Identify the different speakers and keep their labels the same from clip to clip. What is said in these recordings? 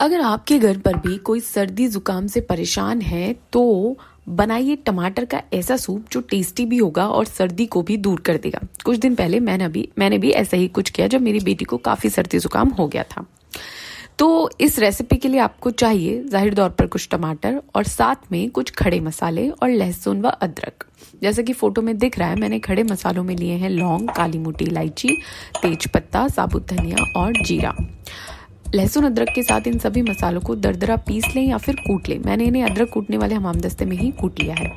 Speaker 1: अगर आपके घर पर भी कोई सर्दी जुकाम से परेशान है तो बनाइए टमाटर का ऐसा सूप जो टेस्टी भी होगा और सर्दी को भी दूर कर देगा। कुछ दिन पहले मैंने भी मैंने भी ऐसा ही कुछ किया जब मेरी बेटी को काफ़ी सर्दी जुकाम हो गया था। तो इस रेसिपी के लिए आपको चाहिए ज़ाहिर तौर पर कुछ टमाटर और साथ में कुछ खड़े मसाले और लहसुन व अदरक। जैसे कि फ़ोटो में दिख रहा है, मैंने खड़े मसालों में लिए हैं लौंग, काली मोटी इलायची, तेज पत्ता, साबुत धनिया और जीरा। लहसुन, अदरक के साथ इन सभी मसालों को दरदरा पीस लें या फिर कूट लें। मैंने इन्हें अदरक कूटने वाले हमाम दस्ते में ही कूट लिया है।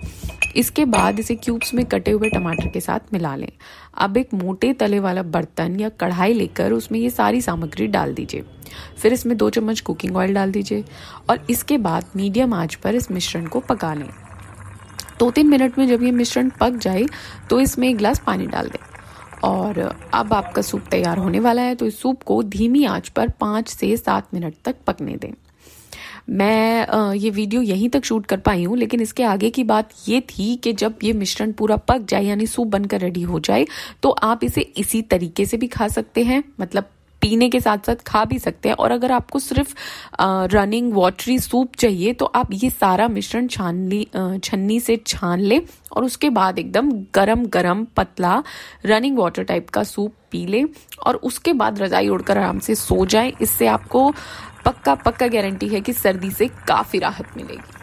Speaker 1: इसके बाद इसे क्यूब्स में कटे हुए टमाटर के साथ मिला लें। अब एक मोटे तले वाला बर्तन या कढ़ाई लेकर उसमें ये सारी सामग्री डाल दीजिए। फिर इसमें दो चम्मच कुकिंग ऑयल डाल दीजिए और इसके बाद मीडियम आँच पर इस मिश्रण को पका लें। दो तो तीन मिनट में जब ये मिश्रण पक जाए तो इसमें एक गिलास पानी डाल दें। और अब आपका सूप तैयार होने वाला है तो इस सूप को धीमी आँच पर पाँच से सात मिनट तक पकने दें। मैं ये वीडियो यहीं तक शूट कर पाई हूँ, लेकिन इसके आगे की बात ये थी कि जब ये मिश्रण पूरा पक जाए, यानी सूप बनकर रेडी हो जाए तो आप इसे इसी तरीके से भी खा सकते हैं मतलब पीने के साथ साथ खा भी सकते हैं। और अगर आपको सिर्फ़ रनिंग वाटरी सूप चाहिए तो आप ये सारा मिश्रण छान ली छन्नी से छान लें और उसके बाद एकदम गरम गरम पतला रनिंग वाटर टाइप का सूप पी लें और उसके बाद रजाई उड़कर आराम से सो जाएँ। इससे आपको पक्का पक्का गारंटी है कि सर्दी से काफ़ी राहत मिलेगी।